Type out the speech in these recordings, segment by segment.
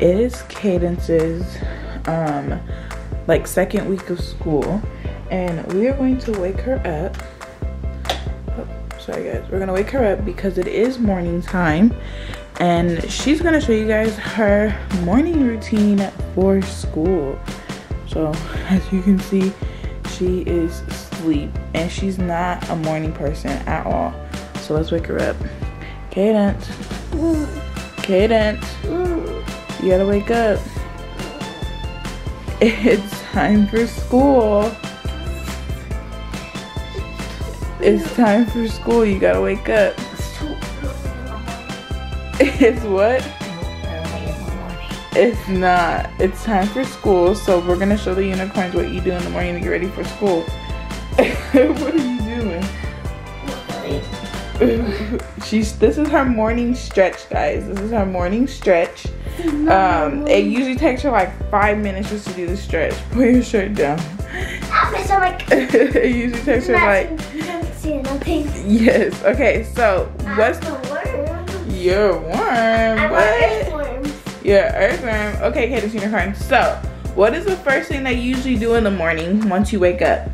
Is Kaidence's um like second week of school and we are going to wake her up. Oh, sorry guys, we're gonna wake her up because it is morning time and she's gonna show you guys her morning routine for school. So as you can see, she is asleep and she's not a morning person at all. So let's wake her up. Kaidence. Kaidence. You gotta wake up. It's time for school. It's time for school. You gotta wake up. It's what? It's not. It's time for school. So we're gonna show the unicorns what you do in the morning to get ready for school. what are you doing? She's this is her morning stretch, guys. This is her morning stretch. Um, it usually takes her like five minutes just to do the stretch. Put your shirt down. It usually takes her like yes. Okay, so what's the worm? your worm? I What? want earthworms. Your earthworm. Okay, Katie's unicorn. So, what is the first thing that you usually do in the morning once you wake up?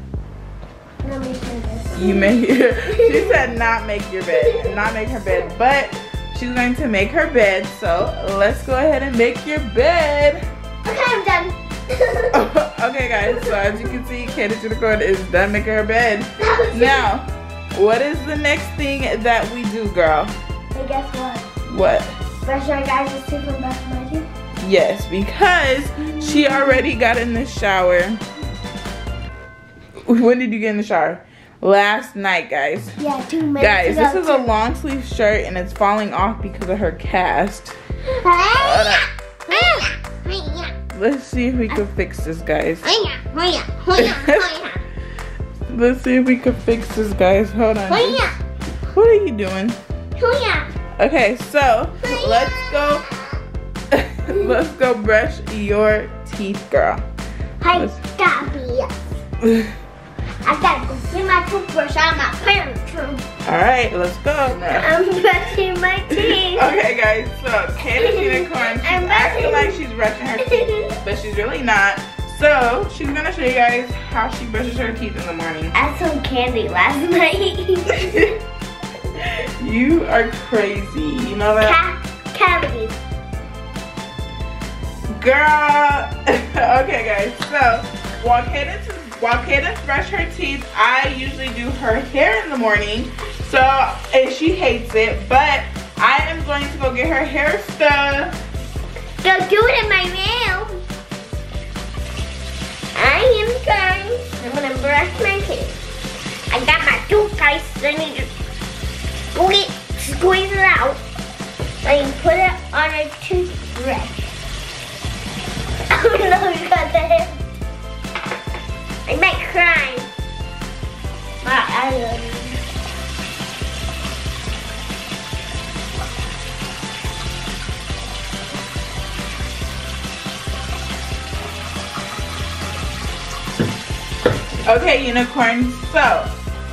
You make. she said not make your bed, not make her bed, but she's going to make her bed. So let's go ahead and make your bed. Okay, I'm done. okay, guys. So as you can see, Katie's unicorn is done making her bed. Now, what is the next thing that we do, girl? Hey, guess what? What? Brush our guys' teeth and brush my teeth. Yes, because she already got in the shower. When did you get in the shower? Last night, guys. Yeah, two minutes Guys, ago. this is a long sleeve shirt and it's falling off because of her cast. Let's see if we can fix this, guys. Let's see if we can fix this, guys. Hold on. What are you doing? Okay, so let's go. let's go brush your teeth, girl. Hi, be. I gotta go get my toothbrush out of my parents' room. All right, let's go now. I'm brushing my teeth. Okay, guys. So Kaidence Unicorn, she's I'm acting brushing- like she's brushing her teeth, but she's really not. So she's gonna show you guys how she brushes her teeth in the morning. I had some candy last night. you are crazy. You know that, Ca- cavities. girl. okay, guys. So while Kaidence while Kaidence brush her teeth, I usually do her hair in the morning. So and she hates it, but I am going to go get her hair stuff. Go do it in my mouth. I am going. I'm gonna brush my teeth. I got my toothpaste. I need to squeeze, squeeze it out. I can put it on a toothbrush. I might cry. But I love you. Okay, unicorns, So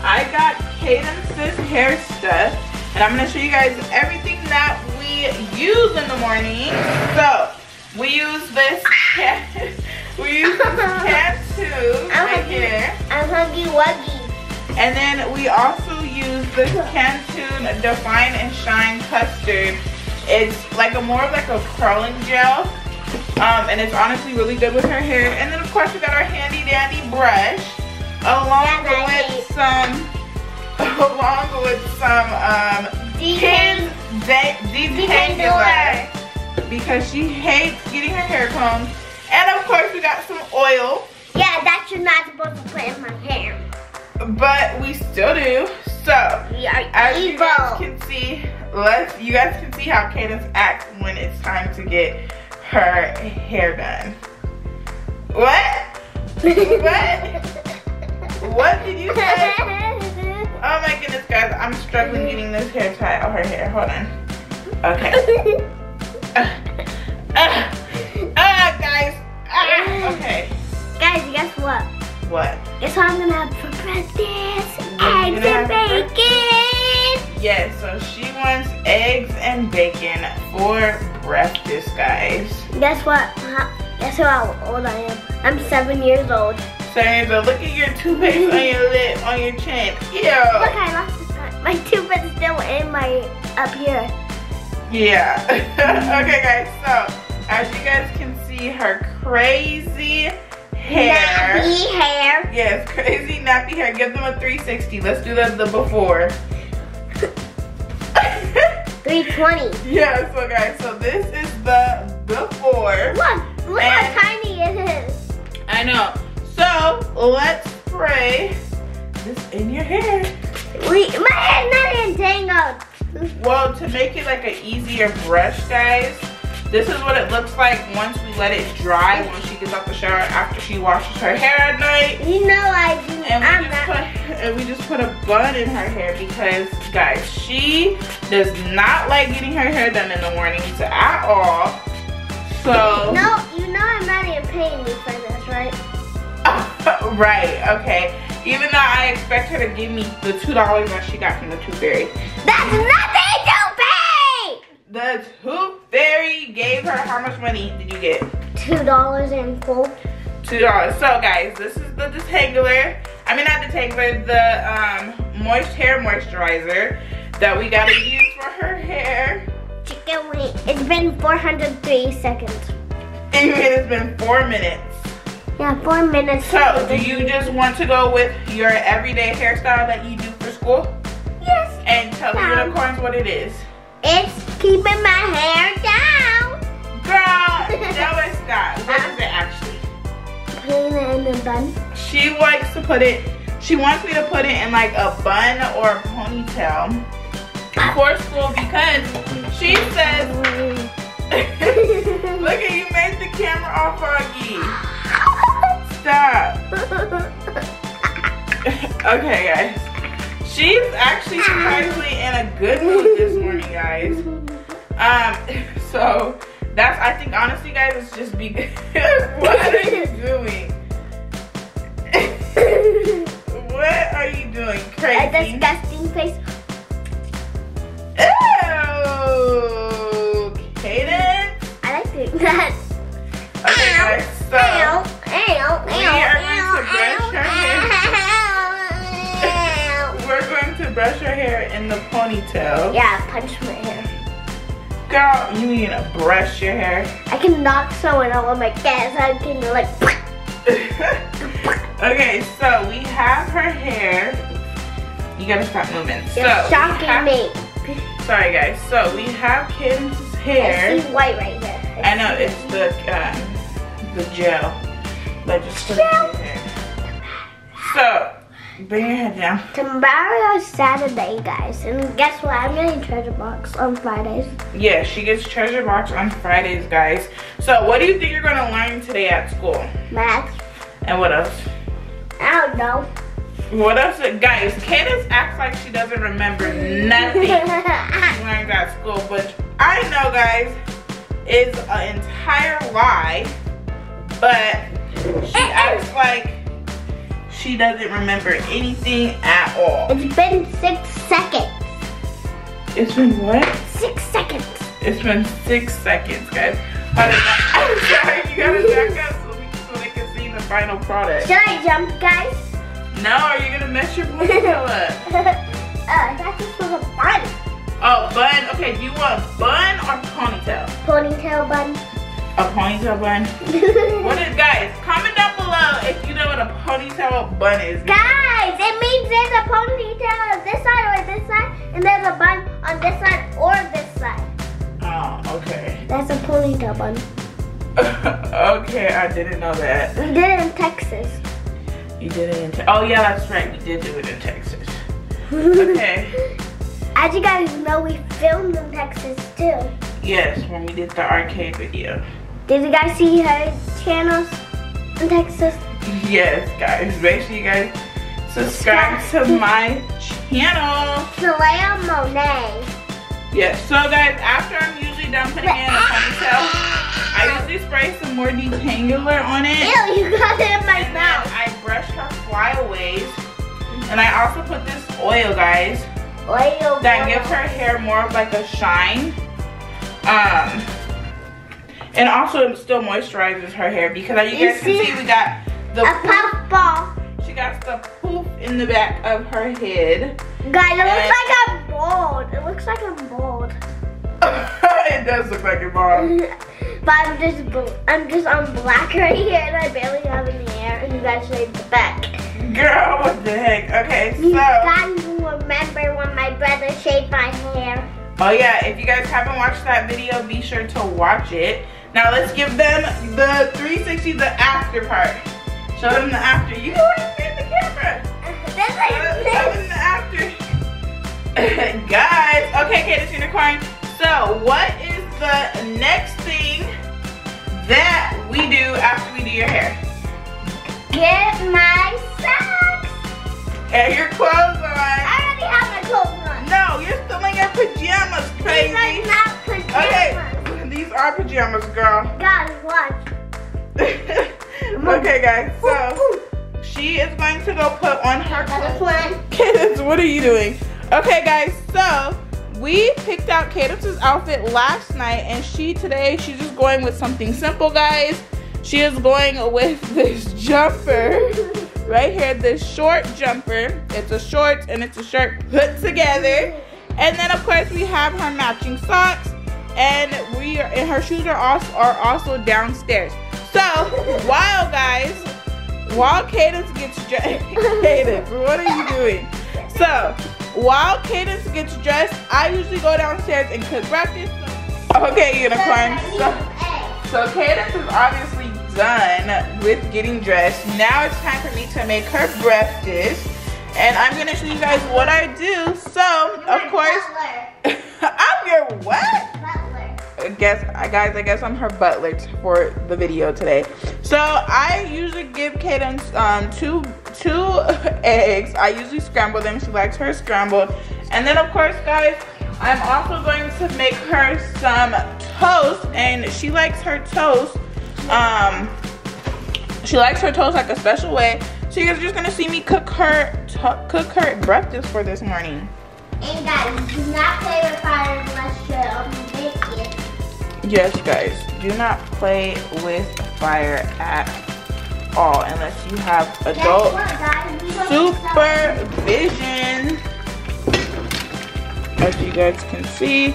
I got Kaidence's hair stuff, and I'm gonna show you guys everything that we use in the morning. So we use this we use this Cantu right here, I'm huggy wuggy. and then we also use the Cantune Define and Shine Custard. It's like a more of like a curling gel. Um, and it's honestly really good with her hair. And then of course we got our handy dandy brush along with some along with some um Decan- de- detangler because she hates getting her hair combed. And of course we got some oil, Yeah, that you're not supposed to put in my hair. but we still do. So as you guys can see, let's you guys can see how Kaidence acts when it's time to get her hair done. What? what? What did you say? Oh my goodness, guys. I'm struggling getting this hair tie out her hair. Hold on. Okay. uh, uh, uh, guys. Uh, okay. Guys, guess what? What? Guess what I'm gonna have for breakfast? Eggs and bacon! Yes, so she wants eggs and bacon for breakfast, guys. Guess what? Uh-huh. Guess how old I am? I'm seven years old. Saying, so look at your toothpaste on your lip, on your chin. Ew. Look, I lost. My tooth is still in my, up here. Yeah. okay, guys, so as you guys can see, her crazy hair. Nappy hair. Yes, crazy nappy hair. Give them a 360. Let's do that the before. 320. yeah, so guys, so this is the before. Look, look And- how tiny it is. I know. So let's spray this in your hair. We, my hair's not entangled. Well, to make it like an easier brush, guys, this is what it looks like once we let it dry when she gets out the shower after she washes her hair at night. You know I do. And we, I'm just not. put, and we just put a bun in her hair because, guys, she does not like getting her hair done in the mornings at all. So, No, you know I'm not even paying you for this, right? right, okay. Even though I expect her to give me the $2 that she got from the Tooth Fairy. That's nothing to pay! The Tooth Fairy gave her how much money did you get? Two dollars and four. Two dollars. So guys, this is the detangler. I mean not detangler, the um, moist hair moisturizer that we gotta use for her hair. Chicken wing. It's been 403 seconds. And it's been four minutes. Yeah, four minutes. So do you just want to go with your everyday hairstyle that you do for school? Yes. And tell the unicorns what it is. It's keeping my hair down. Girl, no it's not. What is it actually? Putting it in the bun. She likes to put it, she wants me to put it in like a bun or a ponytail for school because she says, look at you made the camera all foggy. Stop. okay guys. She's actually surprisingly in a good mood this morning guys. Um, so that's, I think honestly guys, it's just be, what are you doing? what are you doing? A disgusting face. Ew. Oh, Kaden? I like doing that. Okay guys, so Ow, ow, We are going to brush her ow, ow. we're going to brush her hair in the ponytail. Yeah, punch my hair. Girl, you need to brush your hair. I can knock someone out with my gas. I can like. okay, so we have her hair. You gotta stop moving. You're so shocking have- me. Sorry guys. So we have I hair. see white right here. I know it's the um, the gel. But just put it in your. So bring your head down. Tomorrow's Saturday, guys, and guess what? I'm getting treasure box on Fridays. Yeah, she gets treasure box on Fridays, guys. So what do you think you're gonna learn today at school? Math. And what else? I don't know. What else? Guys, Kaidence acts like she doesn't remember nothing she learned at school, which I know, guys, is an entire lie. But she acts like she doesn't remember anything at all. it's been six seconds. It's been what? Six seconds. It's been six seconds, guys. I'm sorry, you gotta back up so, we, so they can see the final product. Should I jump, guys? No, are you gonna mess your ponytail up? uh, that just was a bun. Oh, bun. Okay, do you want bun or ponytail? Ponytail bun. A ponytail bun? What is, guys, comment down below if you know what a ponytail bun is. Guys, it means there's a ponytail on this side or this side, and there's a bun on this side or this side. Oh, okay. That's a ponytail bun. okay, I didn't know that. We did it in Texas. You did it in Texas. Oh, yeah, that's right. You did do it in Texas. Okay. As you guys know, we filmed in Texas too. Yes, when we did the arcade video. Did you guys see her channels in Texas? Yes, guys. Make sure you guys subscribe to my channel. Shalea Monet. Yes, so guys, after I'm usually done putting it in a ponytail, I usually spray some more detangler on it. Ew, you got it in my and mouth. I brush her flyaways. And I also put this oil, guys, Oil. that gives her hair more of like a shine. Um, and also it still moisturizes her hair because as you guys can see? we got the a poof, puff ball. she got the poof in the back of her head. Guys, it looks like I'm bald. It looks like I'm bald. it does look like a ball. but I'm just I'm just on black right here and I barely have any hair and you guys shaved the back. Girl, what the heck? Okay, so You guys remember when my brother shaved my hair? Oh yeah, if you guys haven't watched that video, be sure to watch it. Now let's give them the 360, the after part. Show them the after. You ahead and the camera. Show them the after. guys, okay, Kaidence Unicorn. So what is the next thing that we do after we do your hair? Get my socks. And your clothes on. I already have my clothes on. No, you're still in your pajamas, These crazy. are not pajamas. Okay, these are pajamas, girl. Guys, watch. okay, guys, so she is going to go put on her clothes. Kaidence, what are you doing? Okay, guys, so we picked out Kaidence's outfit last night, and she today she's just going with something simple, guys. She is going with this jumper right here, this short jumper. It's a short and it's a shirt put together. And then of course we have her matching socks, and we are, and her shoes are also are also downstairs. So while guys, while Kaidence gets dressed, Kaidence, what are you doing? So while Kaidence gets dressed, I usually go downstairs and cook breakfast. Okay, unicorn. So, so Kaidence is obviously done with getting dressed. Now it's time for me to make her breakfast. And I'm gonna show you guys what I do. So, of course, I'm your what? Guess, I guys, I guess I'm her butler for the video today. So I usually give Kaidence um, two two eggs. I usually scramble them. She likes her scrambled. And then of course, guys, I'm also going to make her some toast, and she likes her toast. Um, she likes her toast like a special way. So you guys are just gonna see me cook her cook her breakfast for this morning. And guys, do not play with fire unless you're on bacon. Yes, guys, do not play with fire at all unless you have adult? Supervision. As you guys can see,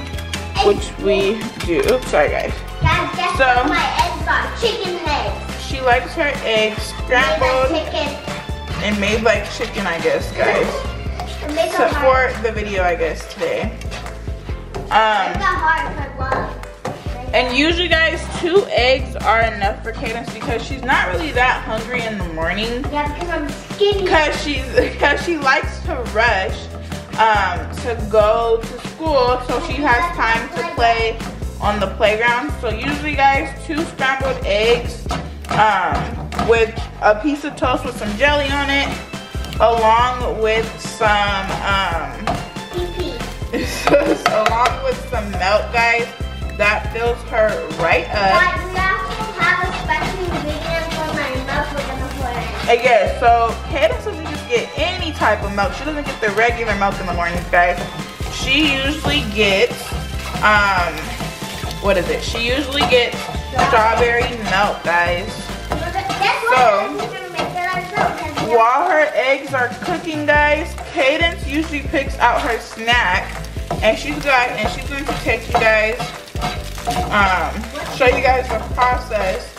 which we do. Oops, sorry guys. Guys, So- my eggs are? Chicken legs. She likes her eggs scrambled and made like chicken, I guess, guys. And make So a heart. for the video, I guess, today. Um, And usually, guys, two eggs are enough for Kaidence because she's not really that hungry in the morning. Yeah, because I'm skinny. Because she's because she likes to rush um, to go to school, so she has time to play on the playground. So usually, guys, two scrambled eggs um, with a piece of toast with some jelly on it, along with some um, along with some milk, guys. That fills her right up. Guys, we also have a special ingredient for my milk we're gonna put in. Uh, so Kaidence doesn't just get any type of milk. She doesn't get the regular milk in the mornings, guys. She usually gets, um, what is it? She usually gets strawberry milk, guys. So- We're gonna make it ourselves. 'cause we While her eggs are cooking, guys, Kaidence usually picks out her snack, and she's got, and she's going to take you guys, um, show you guys the process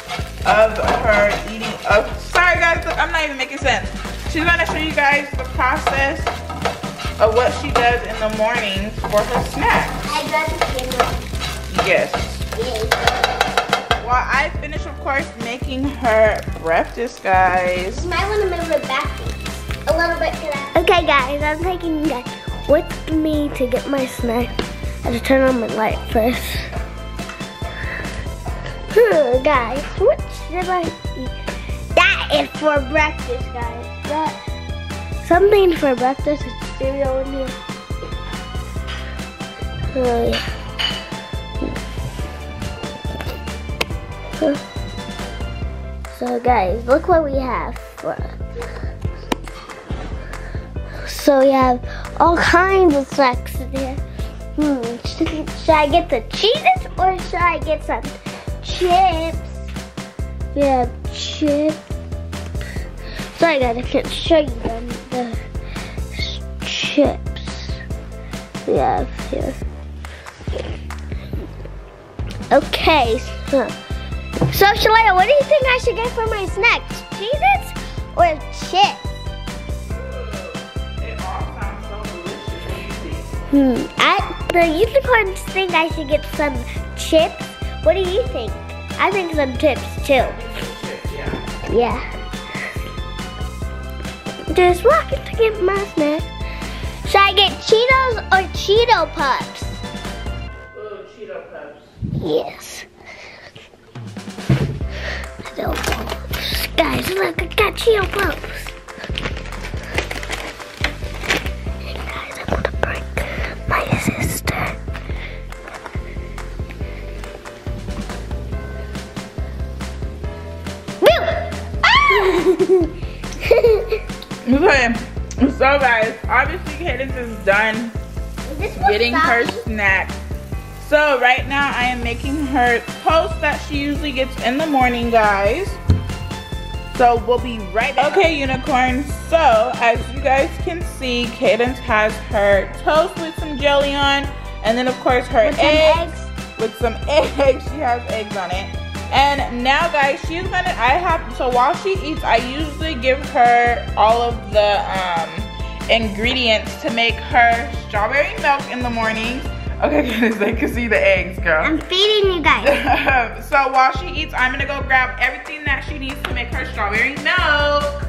of her eating. Of sorry, guys, look, I'm not even making sense. She's gonna show you guys the process of what she does in the mornings for her snack. I'd rather. Yes. Yay. While I finish, of course, making her breakfast, guys. You might want to move it back a little bit to that. Okay, guys, I'm taking you guys with me to get my snack. I have to turn on my light first. Hmm, guys, what should I eat? That is for breakfast, guys. That something for breakfast is cereal in here. Oh yeah. Huh. So guys, look what we have for So we have all kinds of snacks in here. Hmm, should, should I get the cheeses or should I get some chips? We have chips. Sorry guys, I can't show you them. The chips we have here. Okay, so, so Shalaya, what do you think I should get for my snacks? Cheeses or chips? Hmm. I, the unicorns think I should get some chips. What do you think? I think some chips too. Yeah. Just walking to get my snack. Should I get Cheetos or Cheeto Puffs? Ooh, Cheeto Puffs. Yes. Guys, look, I got Cheeto Puffs. So guys, obviously Kaidence is done Is getting her snack. So right now I am making her toast that she usually gets in the morning, guys. So we'll be right back. Okay, unicorn. So as you guys can see, Kaidence has her toast with some jelly on, and then of course her With eggs, eggs. with some eggs. She has eggs on it. And now, guys, she's gonna. I have so while she eats, I usually give her all of the um, ingredients to make her strawberry milk in the morning. Okay, guys, they can see the eggs, girl. I'm feeding you guys. so while she eats, I'm gonna go grab everything that she needs to make her strawberry milk.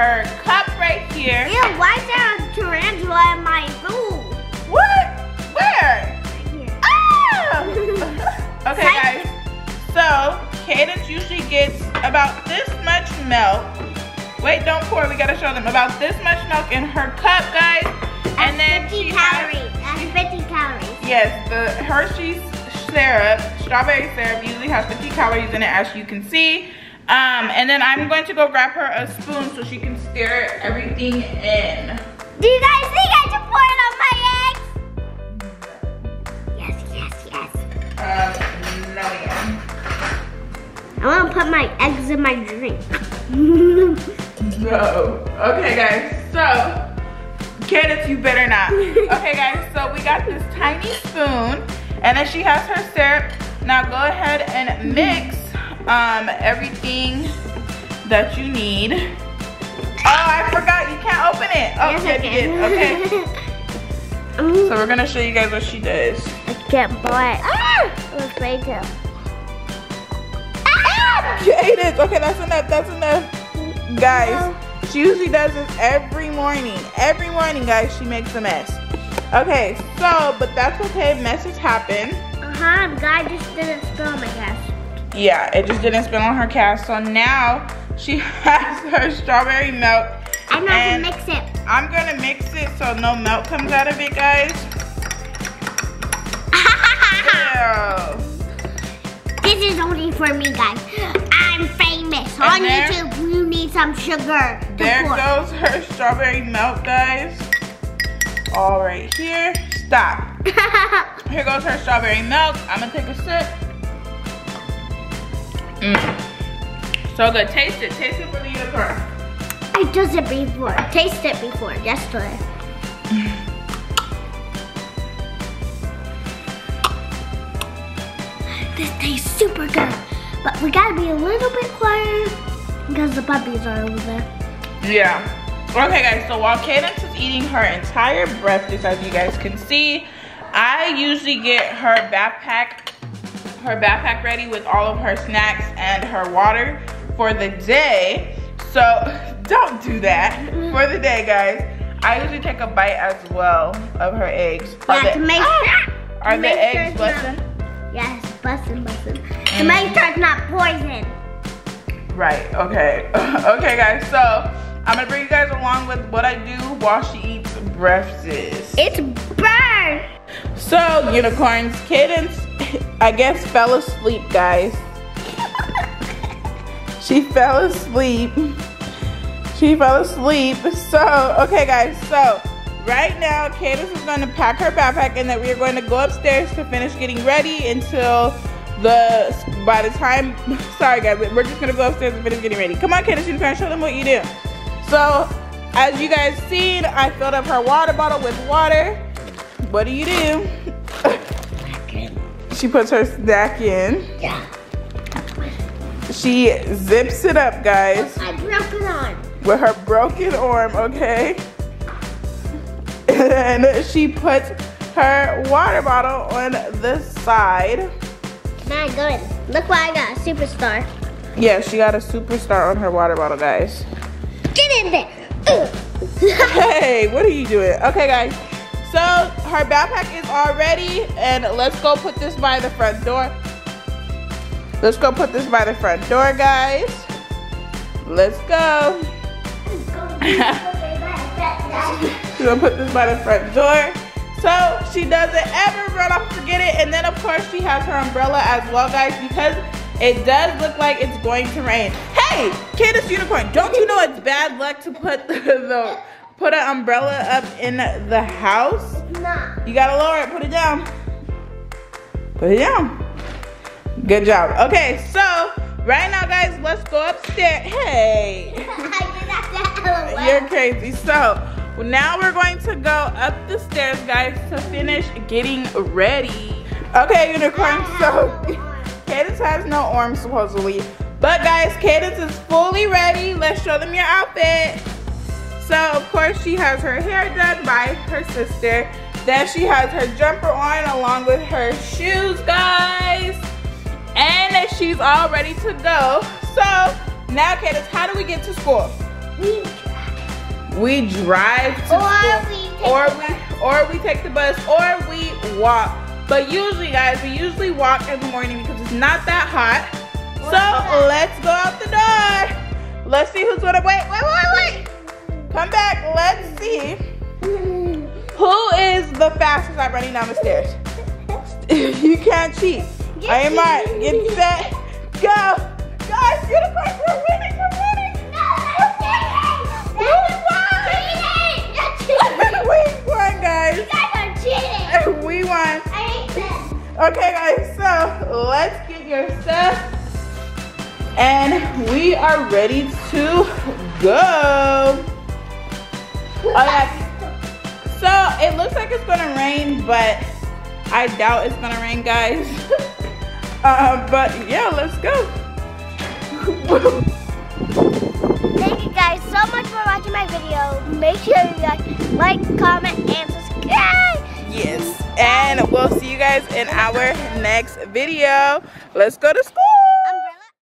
Her cup right here. Ew, why is there a tarantula in my food? What? Where? Right here. Ah! okay, guys. So Kaidence usually gets about this much milk. Wait, don't pour. We gotta show them about this much milk in her cup, guys. And then 50 she has calories. That's 50 calories. Yes, the Hershey's syrup, strawberry syrup, usually has 50 calories in it, as you can see. Um, and then I'm going to go grab her a spoon so she can stir everything in. Do you guys think I should pour it on my eggs? Yes, yes, yes. Um, no, yeah. I want to put my eggs in my drink. No. Okay, guys. So, Kaidence, you better not. Okay, guys. So we got this tiny spoon, and then she has her syrup. Now go ahead and mix um, everything that you need. Oh, I forgot. You can't open it. Oh, yes, yes, you did. Okay. So we're gonna show you guys what she does. I can't pour it. Ah! I'm afraid to. Ah! Kaidence. Okay, that's enough. That's enough. Guys, she usually does this every morning. Every morning, guys, she makes a mess. Okay, so, but that's okay. Messes happen. Uh-huh, God just didn't spill my gas. Yeah, it just didn't spill on her cast. So now she has her strawberry milk. I'm not gonna mix it. I'm gonna mix it so no milk comes out of it, guys. This is only for me, guys. I'm famous. On there- YouTube, you need some sugar. There pour. goes her strawberry milk, guys. All right here. Stop. Here goes her strawberry milk. I'm gonna take a sip. Mm. So good. Taste it. Taste it for the unicorn. I tasted it before. Taste it before, yesterday. This tastes super good. But we gotta be a little bit quiet because the puppies are over there. Yeah. Okay guys, so while Kaidence is eating her entire breakfast, as you guys can see, I usually get her backpack, her backpack ready with all of her snacks and her water for the day. So don't do that for the day, guys. I usually take a bite as well of her eggs. Are yeah, the, to make ah, Are the eggs sure busting? Yes, busting, busting. To make sure it's not poison. Right, okay. okay guys, so I'm gonna bring you guys along with what I do while she eats breakfast. It's burn. So, unicorns, Kaidence, I guess, fell asleep, guys. she fell asleep. She fell asleep. So, okay, guys, so right now, Kaidence is going to pack her backpack and then we are going to go upstairs to finish getting ready until the, by the time, sorry guys, we're just going to go upstairs and finish getting ready. Come on, Kaidence, you can show them what you do. So, as you guys seen, I filled up her water bottle with water. What do you do? She puts her snack in. Yeah. She zips it up, guys. I broke it on. With her broken arm, okay? And she puts her water bottle on the side. My good. Look what I got, superstar. Yeah, she got a superstar on her water bottle, guys. Get in there. hey, what are you doing? Okay, guys. So her backpack is all ready, and let's go put this by the front door. Let's go put this by the front door, guys. Let's go. We're gonna put this by the front door. So she doesn't ever run off forget it. And then of course she has her umbrella as well, guys, because it does look like it's going to rain. Hey, Kaidence Unicorn, don't you know it's bad luck to put the, the put an umbrella up in the house? No. You gotta lower it, put it down. Put it down. Good job. Okay, so right now, guys, let's go upstairs. Hey. You're crazy. So now we're going to go up the stairs, guys, to finish getting ready. Okay, unicorn, so Kaidence has no arms, supposedly. But guys, Kaidence is fully ready. Let's show them your outfit. So, of course, she has her hair done by her sister. Then she has her jumper on along with her shoes, guys. And she's all ready to go. So, now, Kaidence, how do we get to school? We drive. We drive to or school. We or we or we take the bus or we walk. But usually, guys, we usually walk in the morning because it's not that hot. So let's go out the door. Let's see who's gonna wait. Wait, wait, wait. Come back. Let's see. Who is the fastest at running down the stairs? you can't cheat. Get I am right. Get set. Go. Guys, we're winning. We're winning. we won, guys. You guys are cheating. We won. I hate this. Okay, guys, so let's get your stuff. And we are ready to go. Oh yeah. So it looks like it's gonna rain, but I doubt it's gonna rain, guys. uh, but yeah, let's go. Thank you guys so much for watching my video. Make sure you guys like, comment, and subscribe. Yes, and we'll see you guys in our next video. Let's go to school.